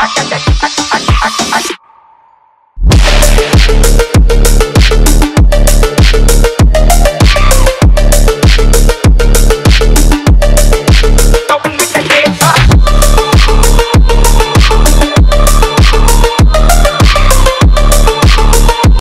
I got that.